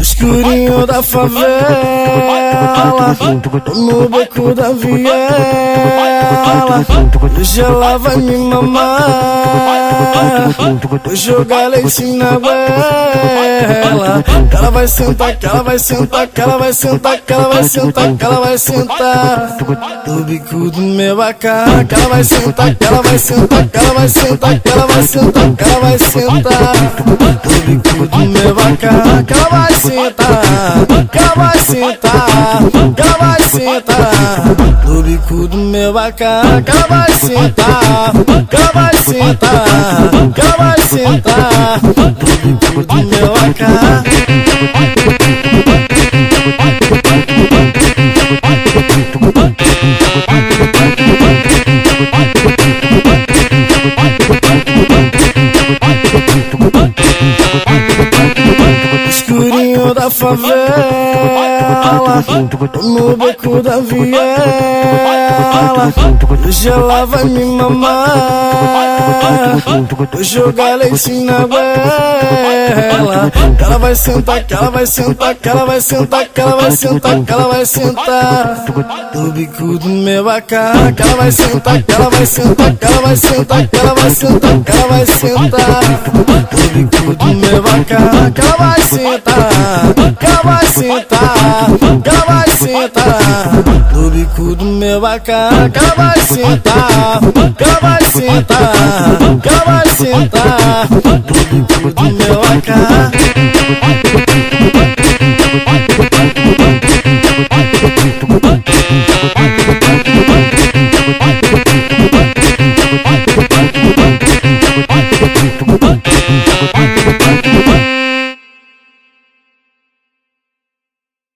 Escurinho da favela, no beco da viela, hoje ela vai me mamar, jogar leite na goela. Ela vai sentar, que ela vai sentar, que ela vai sentar, que ela vai sentar, que ela vai sentar. No bico do meu que ela vai sentar, ela vai sentar, ela vai sentar, ela vai sentar, ela vai sentar. Do meu que ela vai sentar, ela vai sentar, ela vai sentar. No bico do meu que ela vai sentar, ela vai sentar, ela vai sentar. No bico do meu acá. Favela, no beco da viela, hoje ela vai me mamar, jogar leite na goela. Ela vai sentar, que ela vai sentar, que ela vai sentar, que ela vai sentar, que ela vai sentar. No bico do meu acá, que ela vai sentar, que ela vai sentar, que ela vai sentar, que ela vai sentar, que ela vai sentar. No bico do meu acá, que ela vai sentar, que ela vai sentar, que ela vai sentar. No bico do meu que sentar, que ela vai sentar, que ela vai sentar. Do meu.